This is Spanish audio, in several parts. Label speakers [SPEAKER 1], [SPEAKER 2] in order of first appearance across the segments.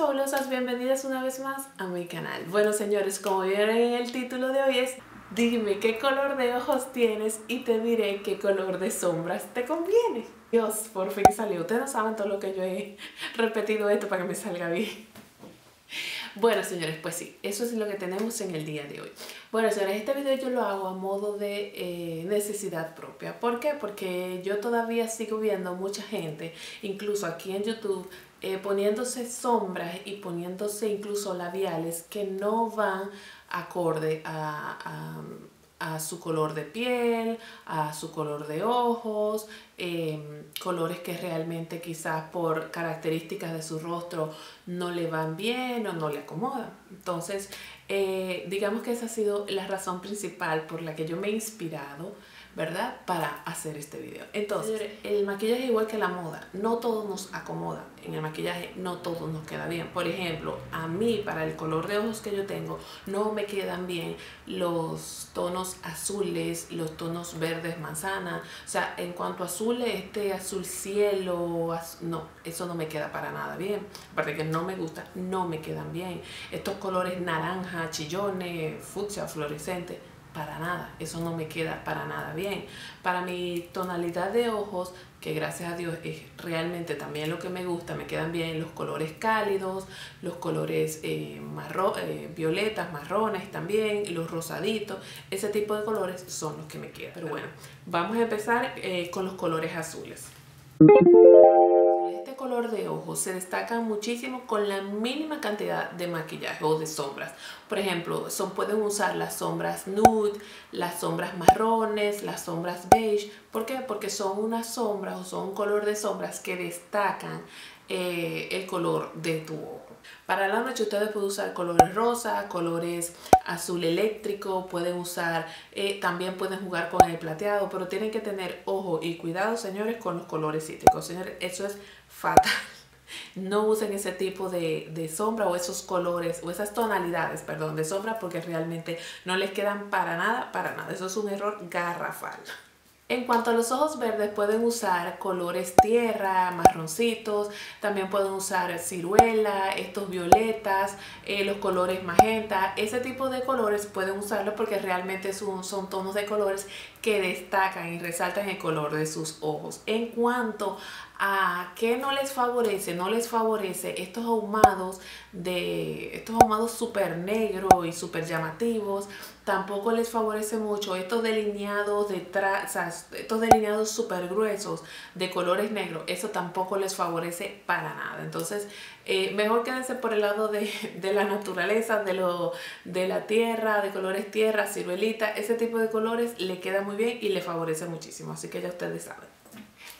[SPEAKER 1] fabulosas, bienvenidas una vez más a mi canal. Bueno señores, como vieron en el título de hoy es Dime qué color de ojos tienes y te diré qué color de sombras te conviene. Dios, por fin salió. Ustedes no saben todo lo que yo he repetido esto para que me salga bien. Bueno, señores, pues sí, eso es lo que tenemos en el día de hoy. Bueno, señores, este video yo lo hago a modo de eh, necesidad propia. ¿Por qué? Porque yo todavía sigo viendo mucha gente, incluso aquí en YouTube, eh, poniéndose sombras y poniéndose incluso labiales que no van acorde a, su color de piel, a su color de ojos, em, colores que realmente quizás por características de su rostro no le van bien o no le acomodan. Entonces, eh, digamos que esa ha sido la razón principal por la que yo me he inspirado ¿verdad? Para hacer este video. Entonces, el maquillaje es igual que la moda, no todo nos acomoda. En el maquillaje no todo nos queda bien. Por ejemplo, a mí, para el color de ojos que yo tengo, no me quedan bien los tonos azules, los tonos verdes manzana. O sea, en cuanto a azules, este azul cielo, no, eso no me queda para nada bien. Aparte que no me gusta, no me quedan bien. Estos colores naranja, chillones, fucsia, fluorescente para nada, eso no me queda para nada bien. Para mi tonalidad de ojos, que gracias a Dios es realmente también lo que me gusta, me quedan bien los colores cálidos, los colores eh, eh, violetas, marrones también, los rosaditos, ese tipo de colores son los que me quedan. Pero bueno, vamos a empezar eh, con los colores azules color de ojos se destacan muchísimo con la mínima cantidad de maquillaje o de sombras. Por ejemplo, son, pueden usar las sombras nude, las sombras marrones, las sombras beige. ¿Por qué? Porque son unas sombras o son un color de sombras que destacan eh, el color de tu ojo. Para la noche ustedes pueden usar colores rosa, colores azul eléctrico, pueden usar, eh, también pueden jugar con el plateado, pero tienen que tener ojo y cuidado, señores, con los colores cítricos. Señores, eso es fatal. No usen ese tipo de, de, sombra o esos colores o esas tonalidades, perdón, de sombra porque realmente no les quedan para nada, para nada. Eso es un error garrafal. En cuanto a los ojos verdes, pueden usar colores tierra, marroncitos, también pueden usar ciruela, estos violetas, eh, los colores magenta, ese tipo de colores pueden usarlos porque realmente son, son tonos de colores que destacan y resaltan el color de sus ojos. En cuanto a qué no les favorece, no les favorece estos ahumados de estos ahumados súper negros y súper llamativos, tampoco les favorece mucho estos delineados de trazas, estos delineados súper gruesos de colores negros, eso tampoco les favorece para nada. Entonces, eh, mejor quédense por el lado de, de, la naturaleza, de, lo, de la tierra, de colores tierra, ciruelita, ese tipo de colores le queda muy bien y le favorece muchísimo, así que ya ustedes saben.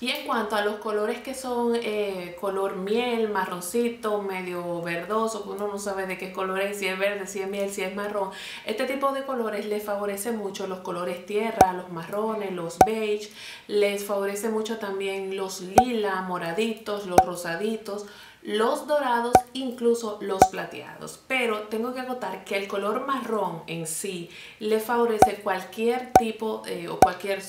[SPEAKER 1] Y en cuanto a los colores que son eh, color miel, marroncito, medio verdoso, uno no sabe de qué color es, si es verde, si es miel, si es marrón, este tipo de colores les favorece mucho los colores tierra, los marrones, los beige, les favorece mucho también los lila, moraditos, los rosaditos, los dorados, incluso los plateados. Pero tengo que acotar que el color marrón en sí le favorece cualquier tipo eh, o cualquier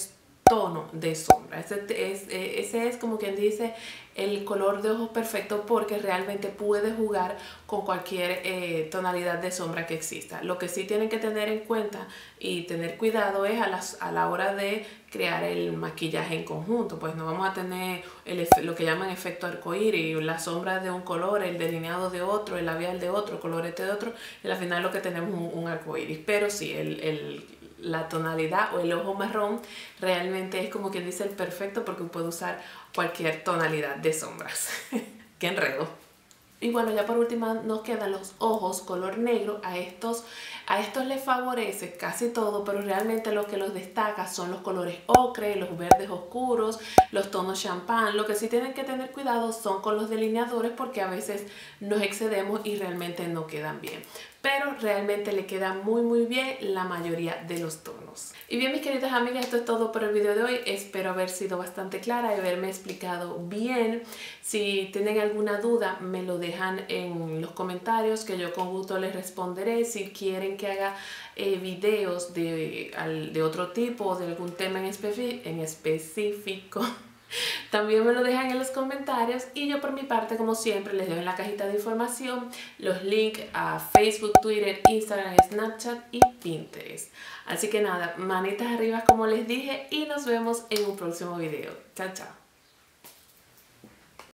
[SPEAKER 1] tono de sombra. Ese es, eh, ese es como quien dice el color de ojos perfecto porque realmente puede jugar con cualquier eh, tonalidad de sombra que exista. Lo que sí tienen que tener en cuenta y tener cuidado es a, las, a la hora de crear el maquillaje en conjunto. Pues no vamos a tener el, lo que llaman efecto arcoíris, la sombra de un color, el delineado de otro, el labial de otro, el colorete de otro y al final lo que tenemos es un, un arcoíris. Pero sí, el, el la tonalidad o el ojo marrón realmente es como quien dice el perfecto porque puede usar cualquier tonalidad de sombras. ¡Qué enredo! Y bueno, ya por último nos quedan los ojos color negro. A estos, a estos les favorece casi todo, pero realmente lo que los destaca son los colores ocre, los verdes oscuros, los tonos champán. Lo que sí tienen que tener cuidado son con los delineadores porque a veces nos excedemos y realmente no quedan bien pero realmente le queda muy muy bien la mayoría de los tonos. Y bien mis queridas amigas, esto es todo por el video de hoy. Espero haber sido bastante clara y haberme explicado bien. Si tienen alguna duda me lo dejan en los comentarios que yo con gusto les responderé. Si quieren que haga eh, videos de, de otro tipo o de algún tema en, en específico También me lo dejan en los comentarios y yo por mi parte, como siempre, les dejo en la cajita de información los links a Facebook, Twitter, Instagram, Snapchat y Pinterest. Así que nada, manitas arriba como les dije y nos vemos en un próximo video. Chao, chao.